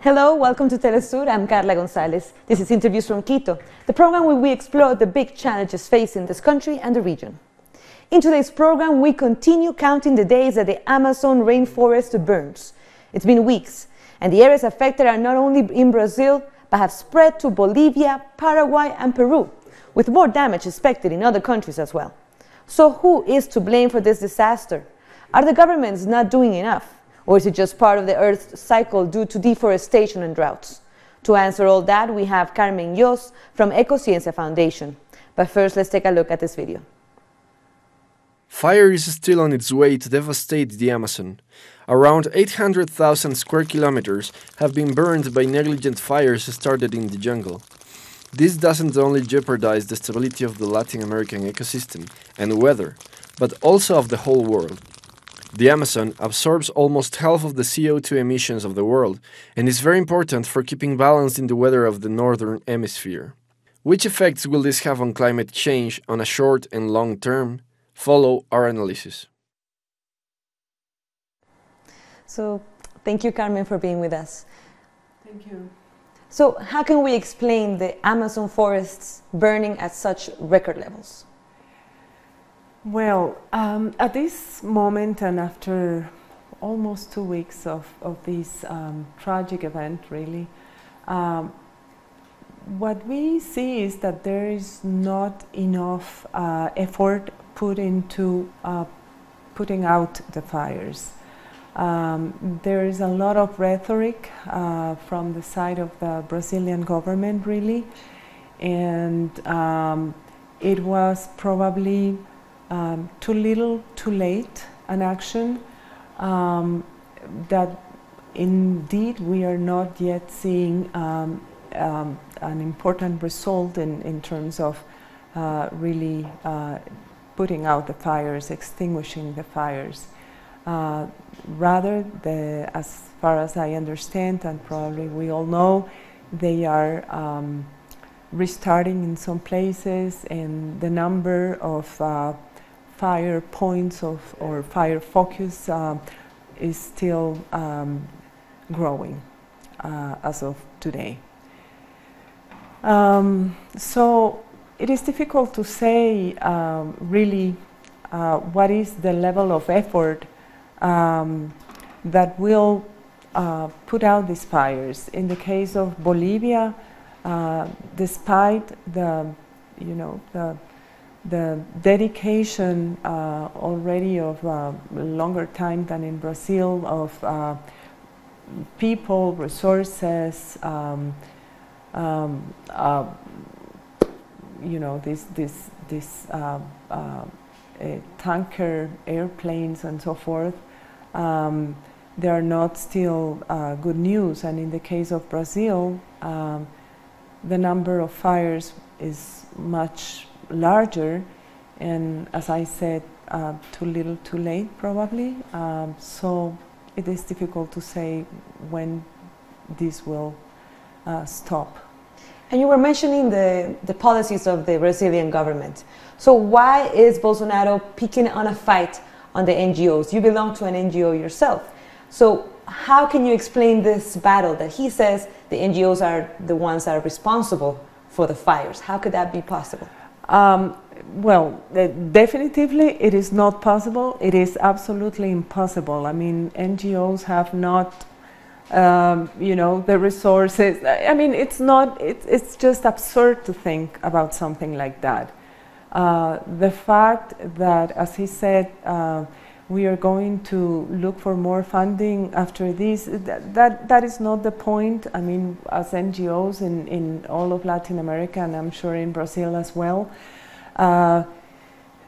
Hello, welcome to Telesur. I'm Carla Gonzalez. This is Interviews from Quito, the program where we explore the big challenges facing this country and the region. In today's program, we continue counting the days that the Amazon rainforest burns. It's been weeks, and the areas affected are not only in Brazil, but have spread to Bolivia, Paraguay, and Peru, with more damage expected in other countries as well. So, who is to blame for this disaster? Are the governments not doing enough? Or is it just part of the Earth's cycle due to deforestation and droughts? To answer all that, we have Carmen Josse from Ecociencia Foundation. But first, let's take a look at this video. Fire is still on its way to devastate the Amazon. Around 800,000 square kilometers have been burned by negligent fires started in the jungle. This doesn't only jeopardize the stability of the Latin American ecosystem and weather, but also of the whole world. The Amazon absorbs almost half of the CO2 emissions of the world and is very important for keeping balance in the weather of the northern hemisphere. Which effects will this have on climate change on a short and long term? Follow our analysis. So, thank you, Carmen, for being with us. Thank you. So, how can we explain the Amazon forests burning at such record levels? Well, um, at this moment and after almost two weeks of, of this um, tragic event, really, um, what we see is that there is not enough uh, effort put into uh, putting out the fires. Um, there is a lot of rhetoric uh, from the side of the Brazilian government, really, and um, it was probably um, too little, too late an action um, that indeed we are not yet seeing um, um an important result in, in terms of uh, really uh, putting out the fires, extinguishing the fires. Uh, rather, the, as far as I understand, and probably we all know, they are um, restarting in some places, and the number of uh, fire points of, or fire focus uh, is still um, growing uh, as of today. Um, so it is difficult to say um, really uh, what is the level of effort um, that will uh, put out these fires. In the case of Bolivia, uh, despite the, you know, the the dedication uh, already of uh, longer time than in Brazil of uh, people, resources, um, um, uh, you know, this this this uh, uh, tanker airplanes and so forth. Um, they are not still good news, and in the case of Brazil, um, the number of fires is much larger, and as I said, uh, too little, too late, probably. Um, so it is difficult to say when this will uh, stop. And you were mentioning the, the policies of the Brazilian government. So why is Bolsonaro picking on a fight on the NGOs? You belong to an NGO yourself. So how can you explain this battle that he says the NGOs are the ones that are responsible for the fires? How could that be possible? Um, well, uh, definitively it is not possible. It is absolutely impossible. I mean, NGOs have not, um, you know, the resources. I mean, it's not, it, it's just absurd to think about something like that. Uh, the fact that, as he said, uh, we are going to look for more funding after this, that, that, that is not the point. I mean, as NGOs in, in all of Latin America, and I'm sure in Brazil as well, uh,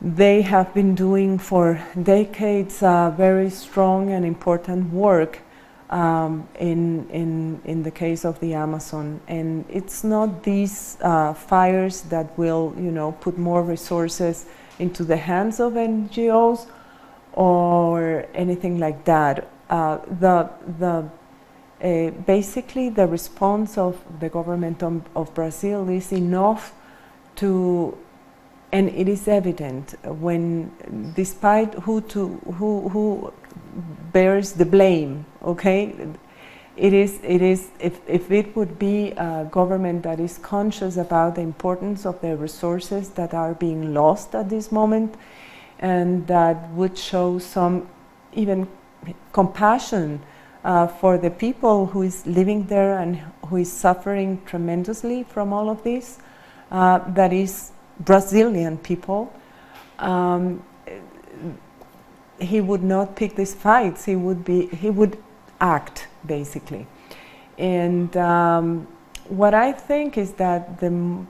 they have been doing for decades uh, very strong and important work um, in, in, in the case of the Amazon. And it's not these uh, fires that will, you know, put more resources into the hands of NGOs or anything like that. Uh, the, the, uh, basically, the response of the government of, of, Brazil is enough to, and it is evident when, despite who, to, who, who bears the blame, okay, it is, it is if, if it would be a government that is conscious about the importance of the resources that are being lost at this moment and that would show some even compassion uh, for the people who is living there and who is suffering tremendously from all of this, uh, that is Brazilian people, um, he would not pick these fights. He would be, he would act basically. And um, what I think is that the,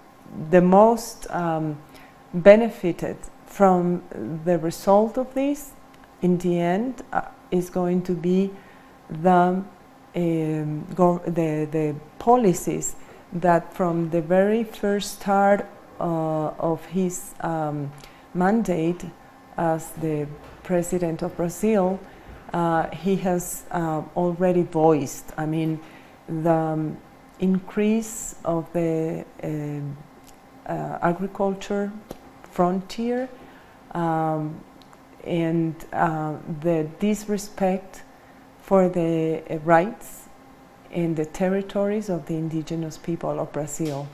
the most um, benefited from the result of this in the end uh, is going to be the, um, the, the policies that from the very first start uh, of his um, mandate as the president of Brazil, uh, he has uh, already voiced. I mean, the um, increase of the um, uh, agriculture frontier um, and uh, the disrespect for the rights and the territories of the indigenous people of Brazil.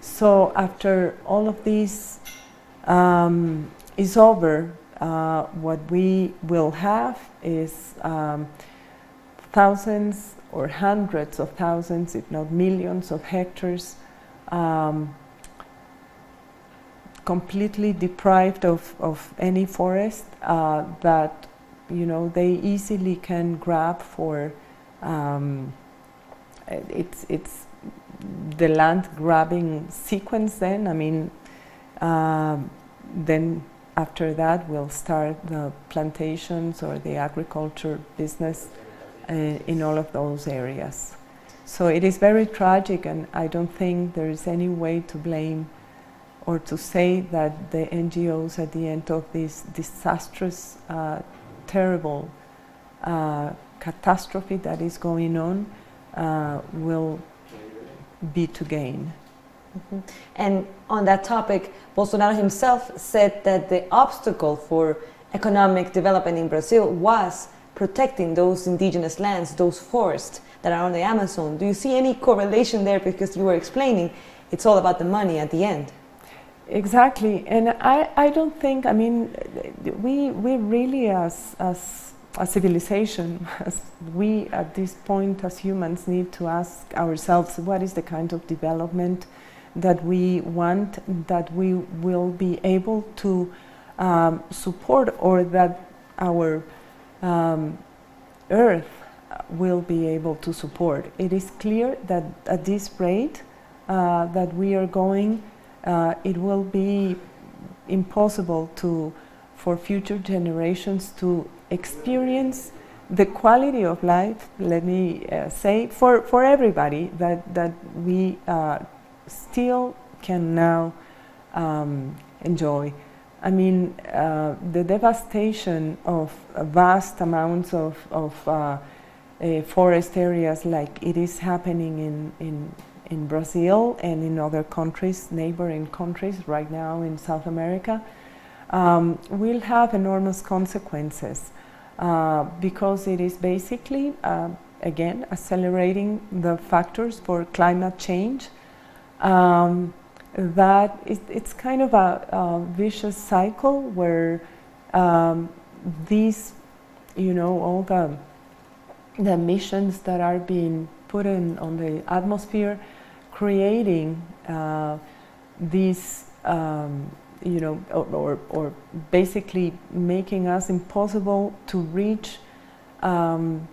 So after all of this um, is over, uh, what we will have is um, thousands or hundreds of thousands, if not millions, of hectares um, completely deprived of, of any forest uh, that you know they easily can grab for um, it's it's the land grabbing sequence then I mean uh, then after that we'll start the plantations or the agriculture business uh, in all of those areas. So it is very tragic and I don't think there is any way to blame or to say that the NGOs at the end of this disastrous, uh, terrible uh, catastrophe that is going on uh, will be to gain. Mm -hmm. And on that topic, Bolsonaro himself said that the obstacle for economic development in Brazil was protecting those indigenous lands, those forests that are on the Amazon. Do you see any correlation there? Because you were explaining it's all about the money at the end. Exactly, and I, I don't think, I mean, we, we really as, as a civilization, as we at this point as humans need to ask ourselves what is the kind of development that we want, that we will be able to um, support or that our um, earth will be able to support. It is clear that at this rate uh, that we are going, uh, it will be impossible to, for future generations to experience the quality of life, let me uh, say, for, for everybody that, that we uh, still can now um, enjoy. I mean, uh, the devastation of vast amounts of, of uh, uh, forest areas like it is happening in, in, in Brazil and in other countries, neighboring countries right now in South America, um, will have enormous consequences uh, because it is basically, uh, again, accelerating the factors for climate change um, that is, it's kind of a, a vicious cycle where um, these, you know, all the, the emissions that are being put in on the atmosphere, creating uh, these, um, you know, or, or, or, basically making us impossible to reach um,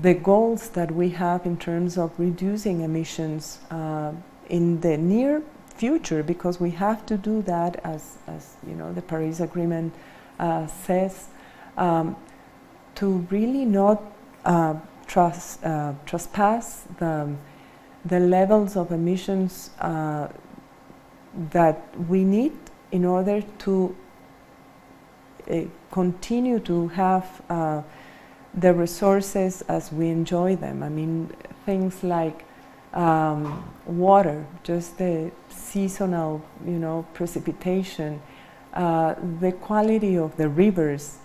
the goals that we have in terms of reducing emissions uh, in the near future because we have to do that as, as you know the Paris Agreement uh, says um, to really not uh, trust, uh, trespass the, the levels of emissions uh, that we need in order to uh, continue to have uh, the resources as we enjoy them. I mean, things like um, water, just the seasonal, you know, precipitation, uh, the quality of the rivers,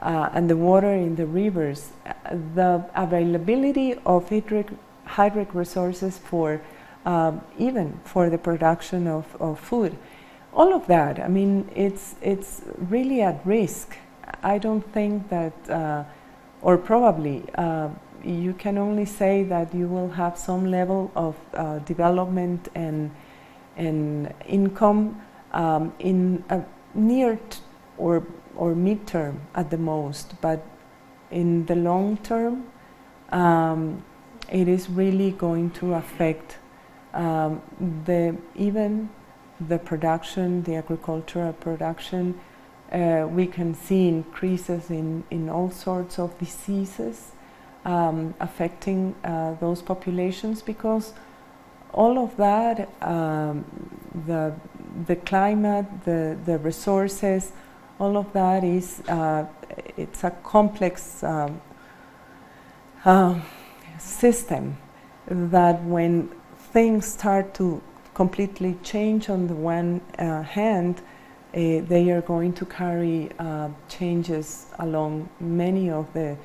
uh, and the water in the rivers, uh, the availability of hydric, hydric resources for um, even for the production of, of food. All of that, I mean, it's, it's really at risk. I don't think that, uh, or probably, uh, you can only say that you will have some level of uh, development and, and income um, in a near or, or midterm at the most, but in the long term, um, it is really going to affect um, the, even the production, the agricultural production, uh, we can see increases in, in all sorts of diseases um, affecting uh, those populations because all of that, um, the, the climate, the, the resources, all of that is, uh, it's a complex um, uh, system that when things start to completely change on the one uh, hand, uh, they are going to carry uh, changes along many of the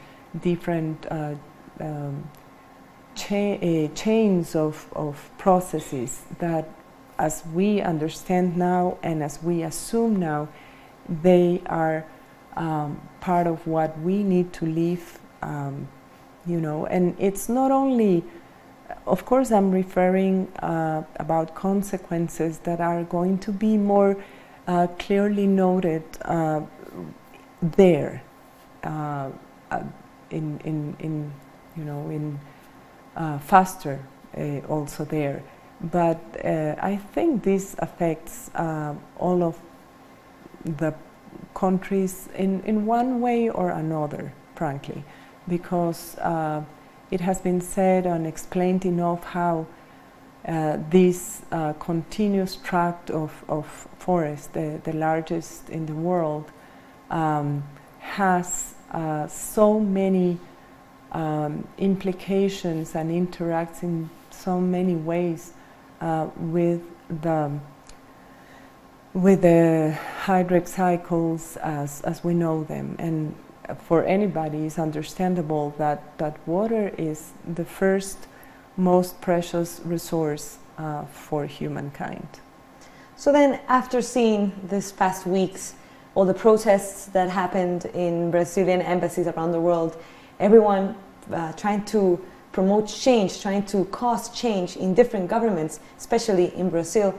different uh, um, cha uh, chains of, of processes that, as we understand now and as we assume now, they are um, part of what we need to live, um, you know, and it's not only of course, I'm referring uh, about consequences that are going to be more uh, clearly noted uh, there, uh, uh, in, in, in, you know, in uh, faster also there. But I think this affects all of the countries in, in one way or another, frankly, because it has been said and explained enough how uh, this uh, continuous tract of, of forest, the, the largest in the world, um, has uh, so many um, implications and interacts in so many ways uh, with the with the hydric cycles as, as we know them. And for anybody it's understandable that, that water is the first most precious resource uh, for humankind. So then after seeing this past weeks, all the protests that happened in Brazilian embassies around the world, everyone uh, trying to promote change, trying to cause change in different governments, especially in Brazil.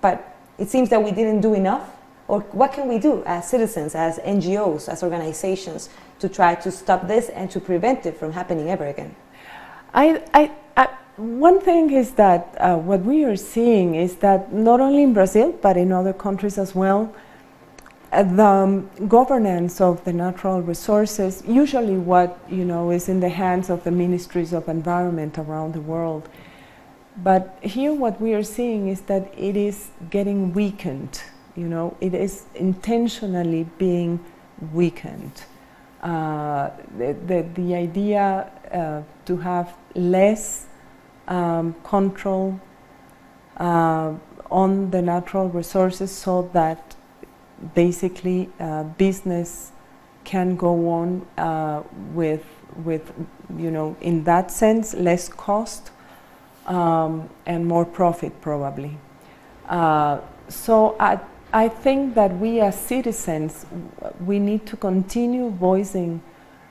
But it seems that we didn't do enough or what can we do as citizens, as NGOs, as organizations to try to stop this and to prevent it from happening ever again? I, I, I one thing is that uh, what we are seeing is that not only in Brazil but in other countries as well, uh, the um, governance of the natural resources, usually what you know is in the hands of the ministries of environment around the world. But here what we are seeing is that it is getting weakened you know, it is intentionally being weakened. Uh, the, the, the, idea uh, to have less um, control uh, on the natural resources so that basically uh, business can go on uh, with, with, you know, in that sense, less cost um, and more profit probably. Uh, so at I think that we as citizens, we need to continue voicing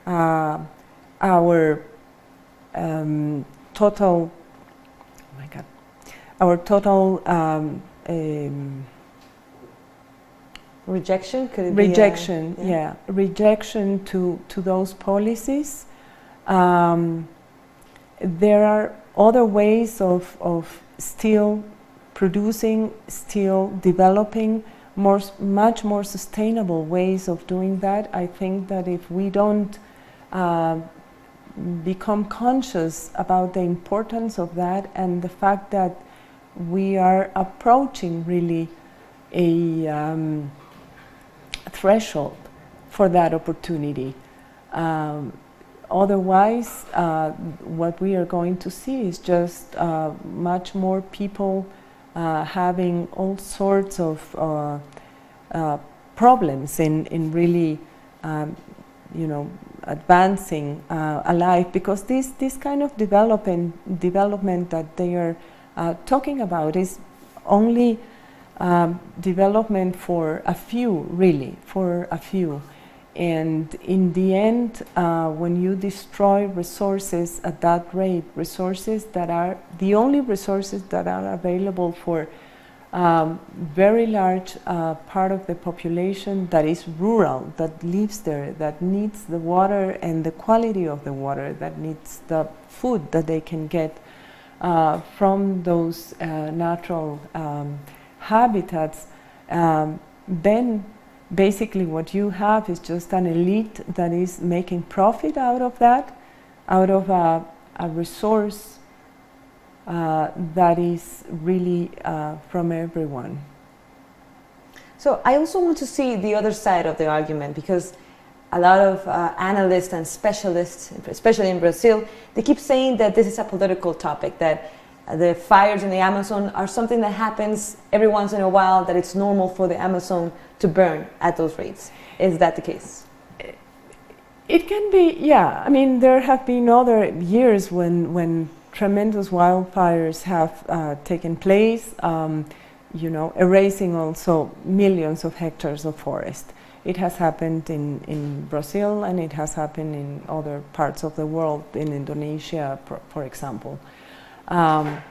uh, our um, total, oh my God, our total um, um, rejection. Could rejection, a, yeah. yeah. rejection to to those policies. Um, there are other ways of of still producing, still developing more, much more sustainable ways of doing that. I think that if we don't uh, become conscious about the importance of that and the fact that we are approaching really a um, threshold for that opportunity. Um, otherwise, uh, what we are going to see is just uh, much more people having all sorts of uh, uh, problems in, in really um, you know, advancing uh, alive because this, this kind of development, development that they are uh, talking about is only um, development for a few, really, for a few. And in the end, uh, when you destroy resources at that rate, resources that are the only resources that are available for um, very large uh, part of the population that is rural, that lives there, that needs the water and the quality of the water, that needs the food that they can get uh, from those uh, natural um, habitats, um, then basically what you have is just an elite that is making profit out of that, out of a, a resource uh, that is really uh, from everyone. So I also want to see the other side of the argument because a lot of uh, analysts and specialists, especially in Brazil, they keep saying that this is a political topic, that the fires in the Amazon are something that happens every once in a while, that it's normal for the Amazon to burn at those rates. Is that the case? It can be, yeah. I mean, there have been other years when, when tremendous wildfires have uh, taken place, um, you know, erasing also millions of hectares of forest. It has happened in, in Brazil and it has happened in other parts of the world, in Indonesia, for example. Um,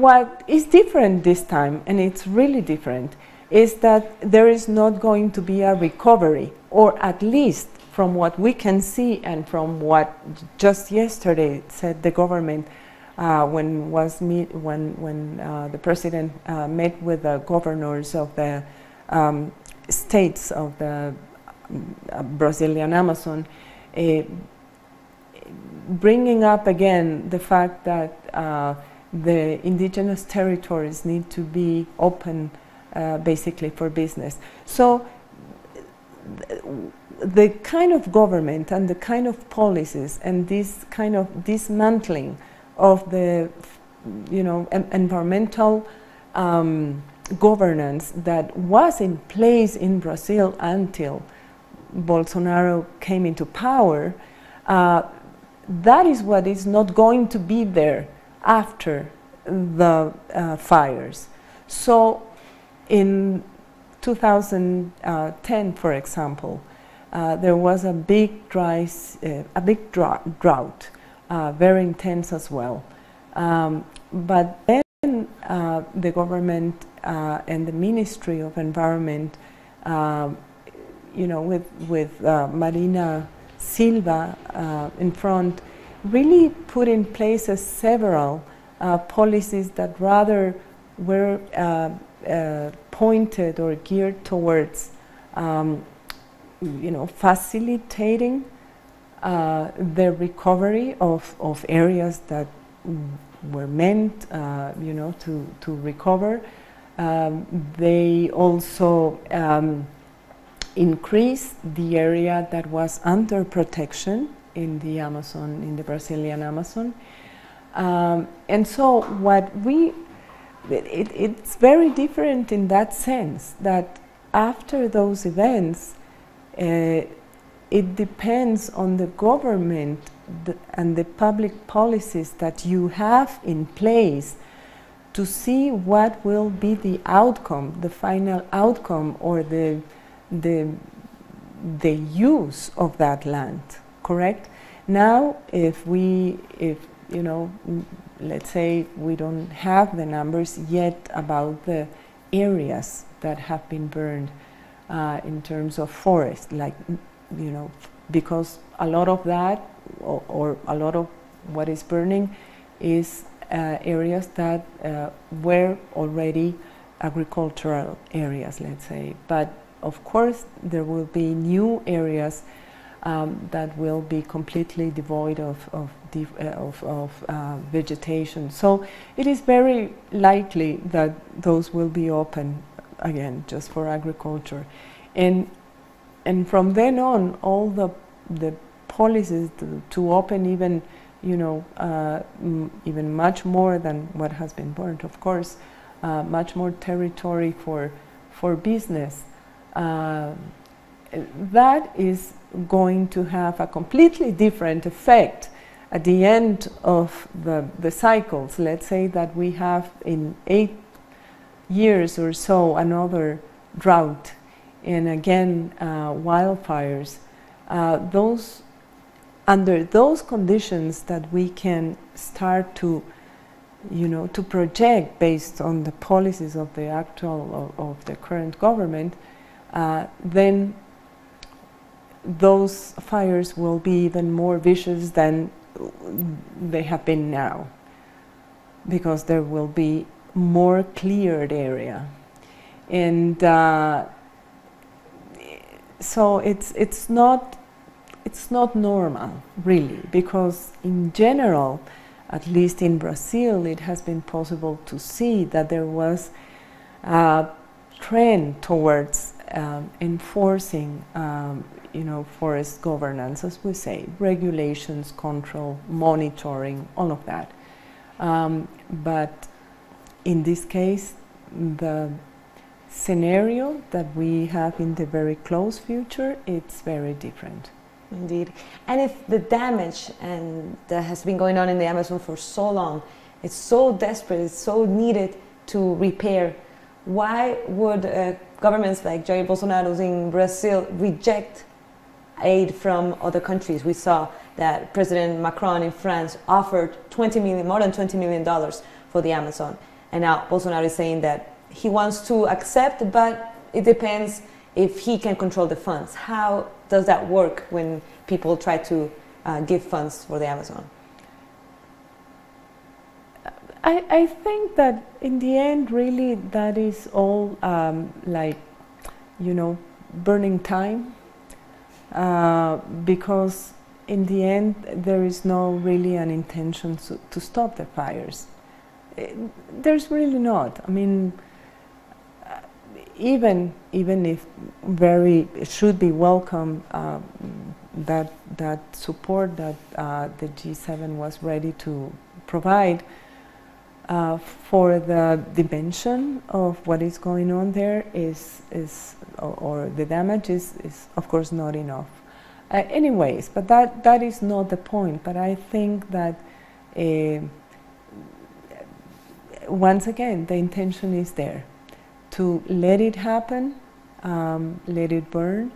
what is different this time, and it's really different, is that there is not going to be a recovery, or at least from what we can see and from what just yesterday said the government uh, when was meet, when when uh, the president uh, met with the governors of the um, states of the uh, Brazilian Amazon, eh, bringing up again the fact that uh, the indigenous territories need to be open uh, basically for business. So the kind of government and the kind of policies and this kind of dismantling of the you know environmental um, governance that was in place in Brazil until Bolsonaro came into power uh, that is what is not going to be there after the uh, fires. So in 2010, for example, uh, there was a big dry, uh, a big drought, uh, very intense as well. Um, but then uh, the government uh, and the Ministry of Environment, you know, with with Marina Silva uh, in front really put in place several uh, policies that rather were uh, uh, pointed or geared towards um, you know, facilitating uh, the recovery of, of areas that were meant, uh, you know, to, to recover. Um, they also um, increase the area that was under protection in the Amazon, in the Brazilian Amazon. Um, and so what we, it, it's very different in that sense that after those events, uh, it depends on the government and the public policies that you have in place to see what will be the outcome, the final outcome or the the, the use of that land, correct? Now, if we, if, you know, let's say we don't have the numbers yet about the areas that have been burned uh, in terms of forest, like, you know, because a lot of that, or, or a lot of what is burning, is uh, areas that uh, were already agricultural areas, let's say. But of course, there will be new areas um, that will be completely devoid of, of, uh, of, of uh, vegetation. So it is very likely that those will be open again just for agriculture. And, and from then on, all the, the policies to, to open even, you know, uh, even much more than what has been burned, of course, uh, much more territory for, for business uh, that is going to have a completely different effect at the end of the, the cycles. Let's say that we have in eight years or so another drought and again uh, wildfires. Uh, those under those conditions that we can start to you know to project based on the policies of the actual of, of the current government uh, then those fires will be even more vicious than they have been now because there will be more cleared area. And uh, so it's it's not it's not normal really because in general at least in Brazil it has been possible to see that there was a trend towards um, enforcing um, you know, forest governance, as we say, regulations, control, monitoring, all of that. Um, but in this case, the scenario that we have in the very close future, it's very different. Indeed. And if the damage and that has been going on in the Amazon for so long, it's so desperate, it's so needed to repair, why would governments like Jair Bolsonaro's in Brazil reject aid from other countries. We saw that President Macron in France offered 20 million, more than 20 million dollars for the Amazon. And now Bolsonaro is saying that he wants to accept, but it depends if he can control the funds. How does that work when people try to uh, give funds for the Amazon? I, I think that in the end, really, that is all um, like, you know, burning time uh, because in the end there is no really an intention to, to stop the fires. It, eh, there's really not. I mean, uh, even even if very should be welcome uh, that that support that uh, the G7 was ready to provide uh, for the dimension of what is going on there is is or, or the damage is, is of course not enough. Uh, anyways, but that, that is not the point. But I think that uh, once again, the intention is there to let it happen, um, let it burn,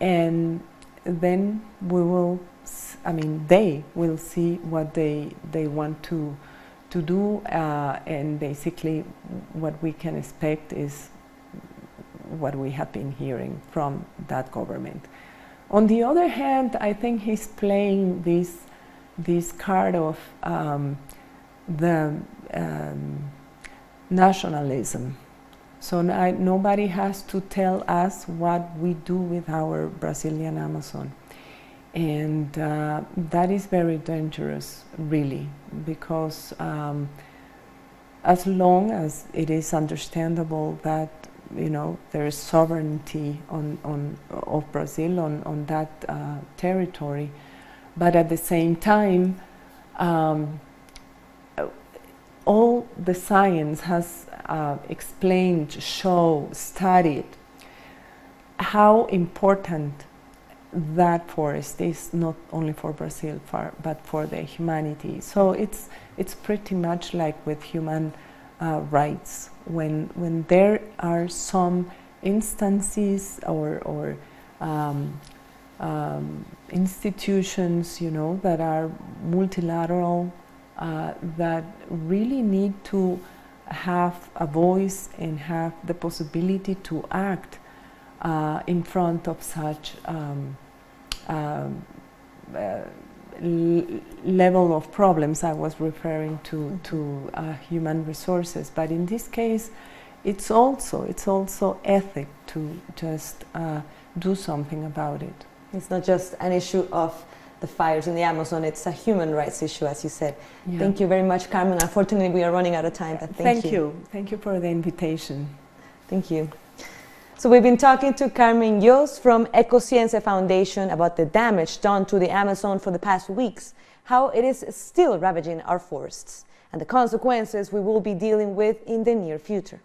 and then we will, I mean, they will see what they, they want to, to do, uh, and basically what we can expect is what we have been hearing from that government. On the other hand, I think he's playing this, this card of um, the um, nationalism. So nobody has to tell us what we do with our Brazilian Amazon. And uh, that is very dangerous, really, because um, as long as it is understandable that you know, there is sovereignty on, on, of Brazil on, on that uh, territory. But at the same time, um, all the science has uh, explained, shown, studied how important that forest is not only for Brazil, for, but for the humanity. So it's, it's pretty much like with human uh, rights when when there are some instances or or um, um, institutions, you know, that are multilateral, uh, that really need to have a voice and have the possibility to act uh, in front of such um, um uh, level of problems I was referring to to uh, human resources, but in this case, it's also it's also ethic to just uh, do something about it. It's not just an issue of the fires in the Amazon; it's a human rights issue, as you said. Yeah. Thank you very much, Carmen. Unfortunately, we are running out of time. But thank, thank you. you. Thank you for the invitation. Thank you. So we've been talking to Carmen Josse from Ecociencia Foundation about the damage done to the Amazon for the past weeks, how it is still ravaging our forests, and the consequences we will be dealing with in the near future.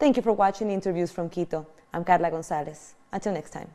Thank you for watching interviews from Quito. I'm Carla Gonzalez. Until next time.